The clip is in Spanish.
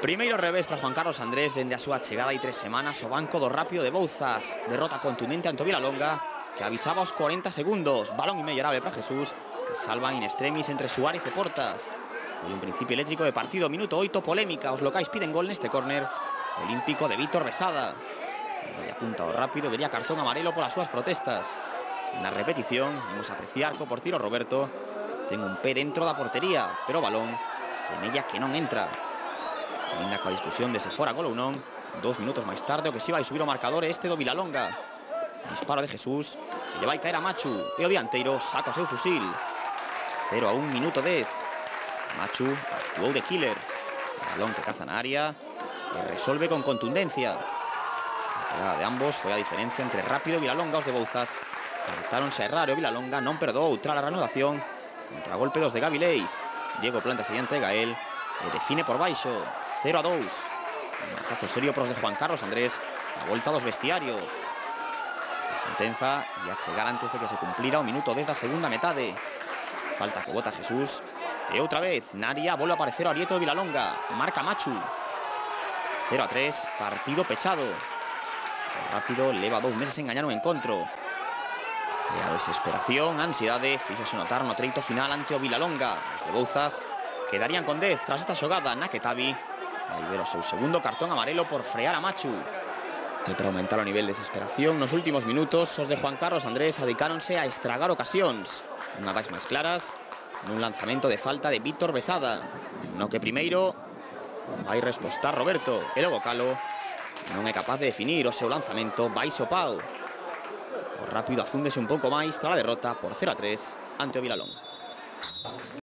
Primeiro revés para Juan Carlos Andrés dende a súa chegada hai tres semanas o banco do rápido de Bouzas. Derrota contundente ante o Vilalonga que avisaba os 40 segundos. Balón inmellorable para Jesús que salvan in extremis entre Suárez e Portas. Foi un principio eléctrico de partido, minuto 8, polémica. Os locais piden gol neste córner olímpico de Víctor Besada. E apunta o rápido, vería cartón amarelo polas súas protestas. Na repetición, vamos a apreciar que o portiro Roberto ten un pé dentro da portería, pero balón semella que non entra. Ainda coa discusión de se fora gol ou non, dos minutos máis tarde o que si vai subir o marcador é este do Vilalonga. Disparo de Jesús, que lle vai caer a Machu, e o dianteiro saca o seu fusil. 0 a 1 minuto 10. Machu actuou de killer. Balón que caza na área e resolve con contundencia. A pegada de ambos foi a diferencia entre rápido e Vilalonga os de Bouzas. Faltáronse a errar e o Vilalonga non perdou tras a reanudación. Contragolpe dos de Gavileis. Diego planta siguiente de Gael e define por baixo. 0 a 2. Un serio pros de Juan Carlos Andrés. A volta dos vestiarios. A sentenza ia chegar antes de que se cumplira o minuto 10 da segunda metade. Falta que bota Jesús. E outra vez, Naria volve a aparecer o Arieto de Vilalonga. Marca Machu. 0 a 3, partido pechado. Rápido leva dous meses en gañar un encontro. E a desesperación, a ansiedade, fixose notar no treito final ante Vilalonga. De Bouzas quedarían con 10 tras esta xogada na que Tavi Aí ver o seu segundo cartón amarelo por frear a Machu. E para aumentar o nivel de desesperación nos últimos minutos, os de Juan Carlos Andrés adicáronse a estragar ocasións. Un ataque máis claras, nun lanzamento de falta de Víctor Besada. No que primeiro vai respostar Roberto, e logo Calo non é capaz de definir o seu lanzamento baixo pau. O rápido afúndese un pouco máis tras a derrota por 0 a 3 ante o Vilalón.